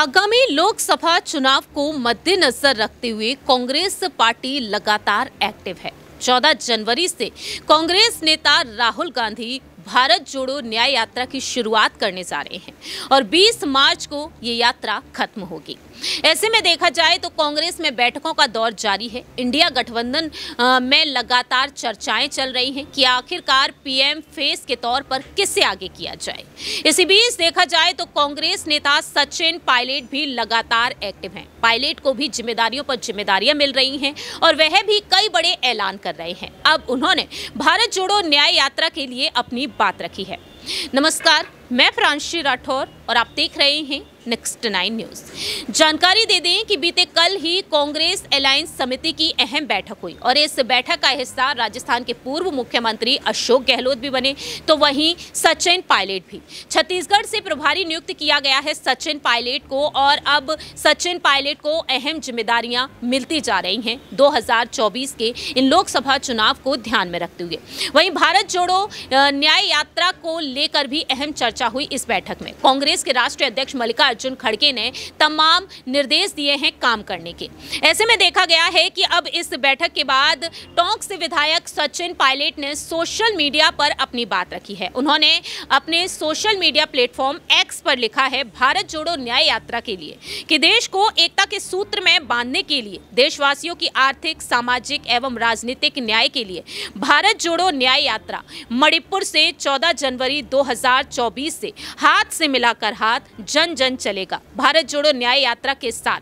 आगामी लोकसभा चुनाव को मद्देनजर रखते हुए कांग्रेस पार्टी लगातार एक्टिव है। 14 जनवरी से कांग्रेस नेता राहुल गांधी भारत जोड़ो न्याय यात्रा की शुरुआत करने जा रहे हैं और 20 मार्च को ये यात्रा खत्म होगी। ऐसे में देखा जाए तो कांग्रेस में बैठकों का दौर जारी है। इंडिया गठबंधन में लगातार चर्चाएँ चल रही हैं कि आखिरकार पीएम फेस के तौर पर किसे आगे किया जाए। इसी बीच देखा जाए तो कांग्रेस नेता सचिन पायलट भी लगातार एक्टिव हैं। पायलट को भी जिम्मेदारियों पर जिम्मेदारियाँ मिल रही हैं और वह भी कई बड़े ऐलान कर रहे हैं। अब उन्होंने भारत जोड़ो न्याय यात्रा के लिए अपनी बात रखी है। नमस्कार, मैं फ्रांशी राठौर और आप देख रहे हैं नेक्स्ट नाइन न्यूज़ जानकारी दे दें कि बीते कल ही कांग्रेस अलायंस समिति की अहम बैठक हुई और इस बैठक का हिस्सा राजस्थान के पूर्व मुख्यमंत्री अशोक गहलोत भी बने तो वहीं सचिन पायलट भी। छत्तीसगढ़ से प्रभारी नियुक्त किया गया है सचिन पायलट को और अब सचिन पायलट को अहम जिम्मेदारियाँ मिलती जा रही हैं। 2024 के इन लोकसभा चुनाव को ध्यान में रखते हुए। वहीं भारत जोड़ो न्याय यात्रा को लेकर भी अहम चर्चा हुई इस बैठक में। कांग्रेस के राष्ट्रीय अध्यक्ष मल्लिकार्जुन खड़गे ने तमाम निर्देश दिए हैं काम करने के। ऐसे में देखा गया है कि अब इस बैठक के बाद टोंक से विधायक सचिन पायलट ने सोशल मीडिया पर अपनी बात रखी है। उन्होंने अपने सोशल मीडिया प्लेटफॉर्म एक्स पर लिखा है, भारत जोड़ो न्याय यात्रा के लिए, कि देश को एकता के सूत्र में बांधने के लिए, देशवासियों की आर्थिक, सामाजिक एवं राजनीतिक न्याय के लिए भारत जोड़ो न्याय यात्रा। मणिपुर से 14 जनवरी 2024 से हाथ से मिलाकर हाथ जन जन चलेगा। भारत जोड़ो न्याय यात्रा के साथ।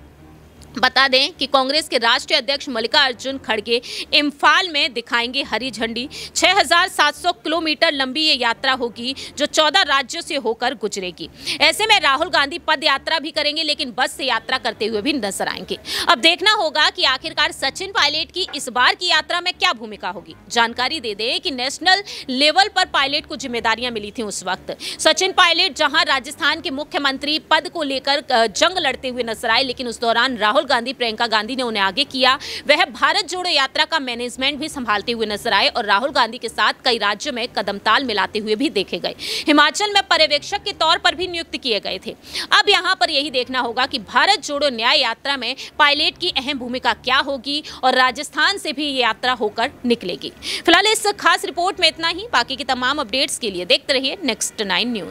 बता दें कि कांग्रेस के राष्ट्रीय अध्यक्ष मल्लिकार्जुन खड़गे इम्फाल में दिखाएँगे हरी झंडी। 6,700 किलोमीटर लंबी ये यात्रा होगी जो 14 राज्यों से होकर गुजरेगी। ऐसे में राहुल गांधी पद यात्रा भी करेंगे लेकिन बस से यात्रा करते हुए भी नज़र आएँगे। अब देखना होगा कि आखिरकार सचिन पायलट की इस बार की यात्रा में क्या भूमिका होगी। जानकारी दे दें कि नेशनल लेवल पर पायलट को जिम्मेदारियाँ मिली थी उस वक्त। सचिन पायलट जहाँ राजस्थान के मुख्यमंत्री पद को लेकर जंग लड़ते हुए नज़र आए लेकिन उस दौरान राहुल गांधी, प्रियंका गांधी ने उन्हें आगे किया। वह भारत जोड़ो यात्रा का मैनेजमेंट भी संभालते हुए नज़र आए और राहुल गांधी के साथ कई राज्यों में कदम ताल मिलाते हुए भी देखे गए। हिमाचल में पर्यवेक्षक के तौर पर भी नियुक्त किए गए थे। अब यहाँ पर यही देखना होगा कि भारत जोड़ो न्याय यात्रा में पायलट की अहम भूमिका क्या होगी और राजस्थान से भी ये यात्रा होकर निकलेगी। फ़िलहाल इस खास रिपोर्ट में इतना ही। बाकी की तमाम अपडेट्स के लिए देखते रहिए नेक्स्ट नाइन न्यूज़